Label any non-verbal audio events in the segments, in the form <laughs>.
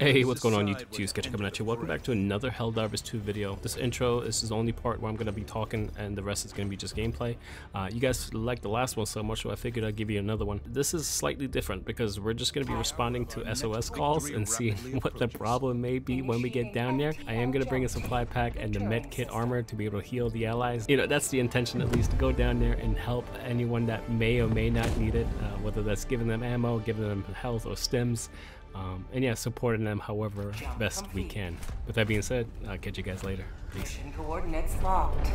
Hey, what's going on YouTube? Two Sketch coming at you. Welcome back to another Helldivers 2 video. This intro, this is the only part where I'm going to be talking and the rest is going to be just gameplay. Uh, you guys liked the last one so much, so I figured I'd give you another one. This is slightly different because we're just going to be responding to SOS calls and seeing <laughs> what the problem may be when we get down there. I am going to bring a supply pack and the med kit armor to be able to heal the allies. You know, that's the intention at least, to go down there and help anyone that may or may not need it, uh, whether that's giving them ammo, giving them health or stims. Um, and yeah, supporting them however best we can. With that being said, I'll catch you guys later. Peace. Mission coordinates locked.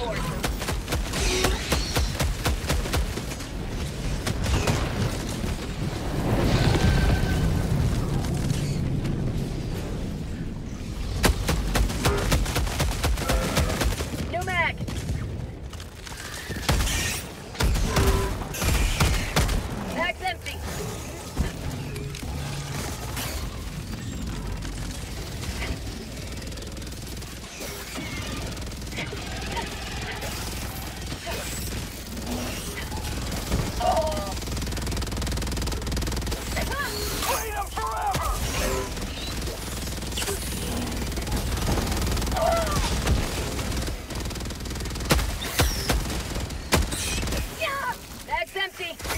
Requesting empty.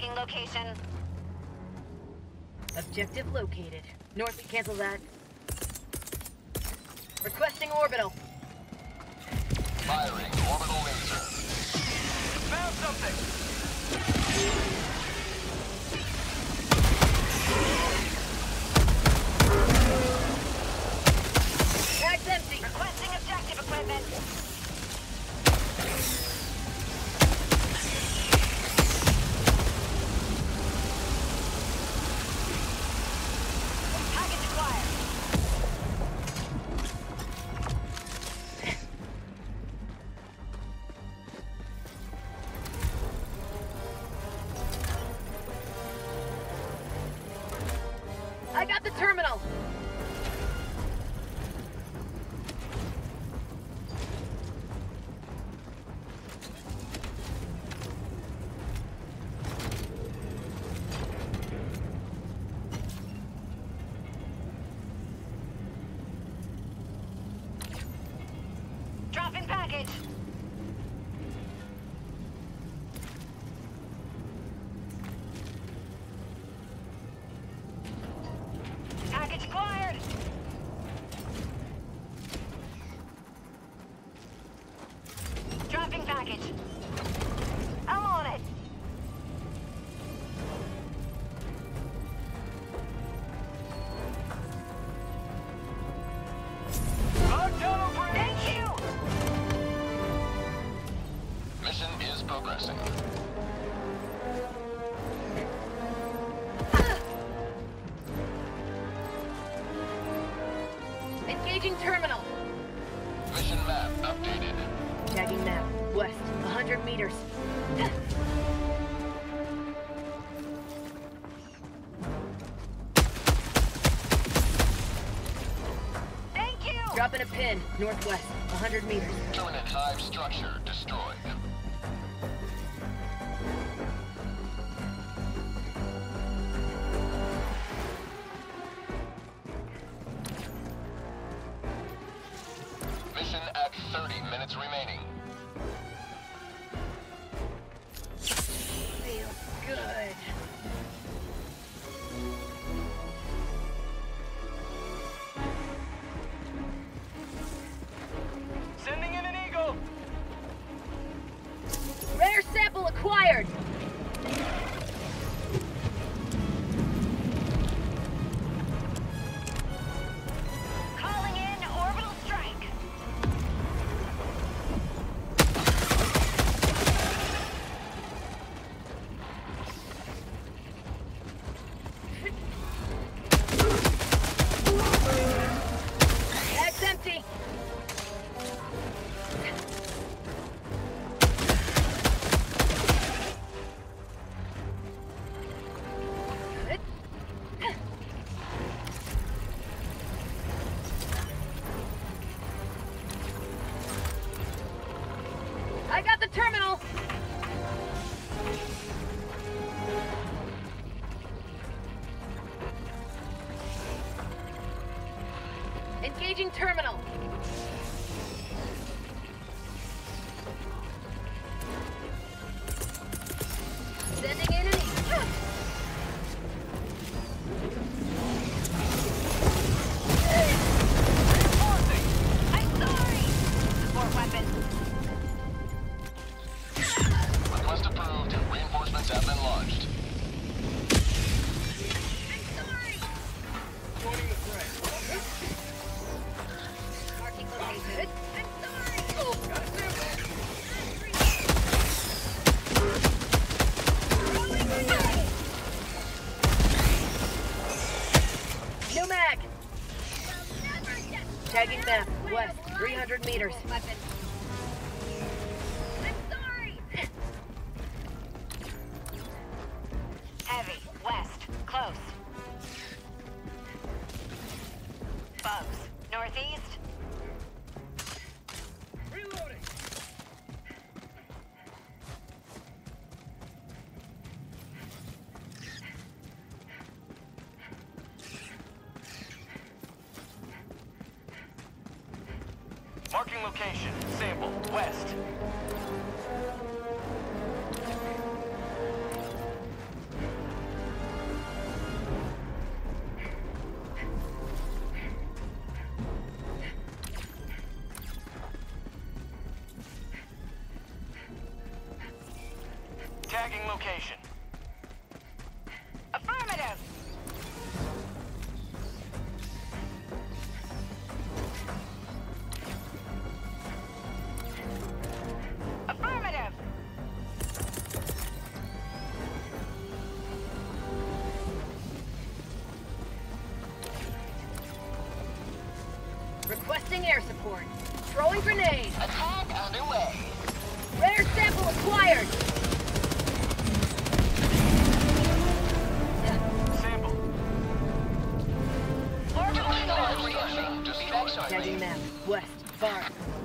Checking location. Objective located. North, cancel that. Requesting orbital. Firing orbital laser. Found something! Dropping a pin, northwest, 100 meters. Permanent hive structure destroyed. Meters. Location. Sample. West. West, far.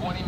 20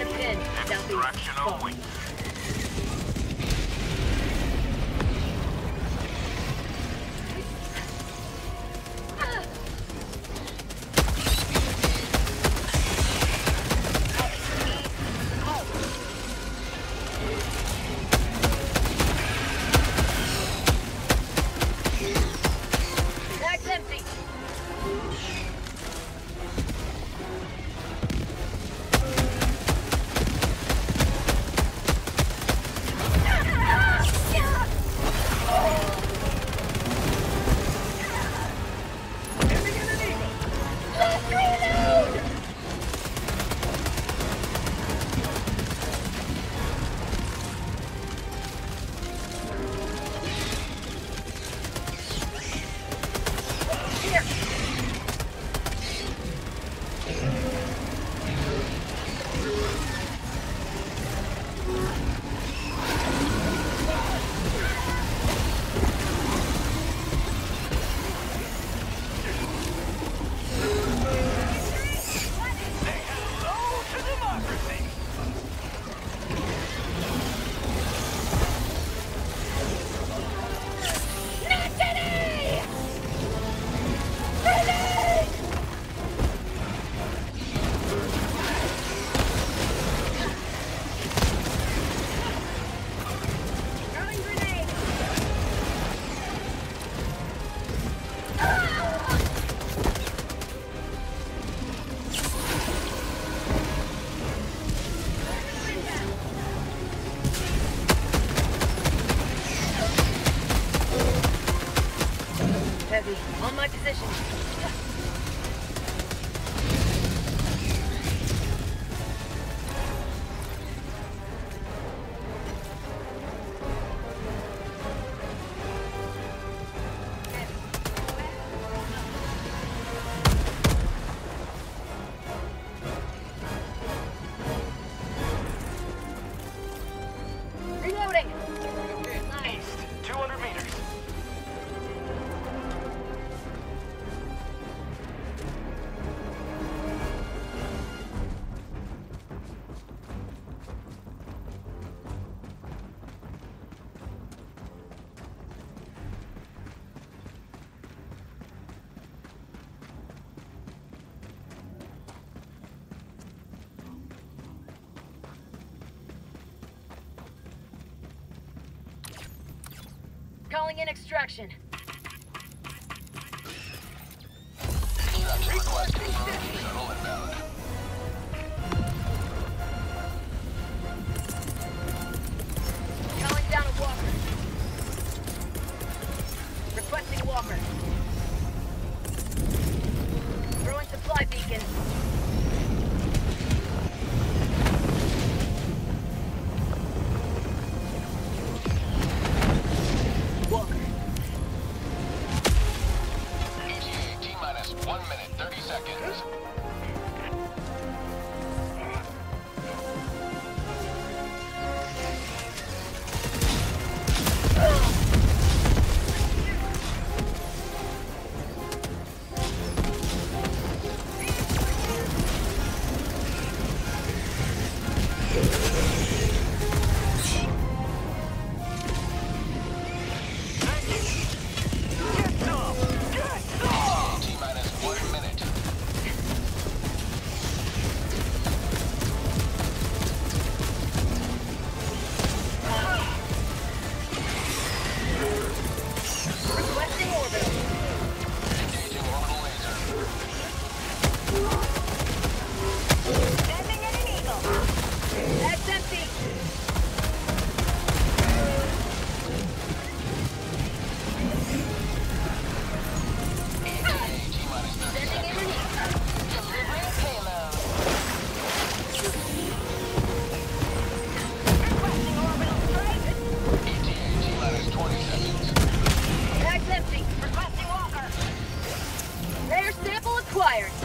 Affirmative 10. Southeast. Direction only. Heavy, on my position. Calling in extraction. Extraction request. Shuttle inbound. Calling down a walker. Requesting walker. Throwing supply beacon. acquired.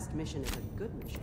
A fast mission is a good mission.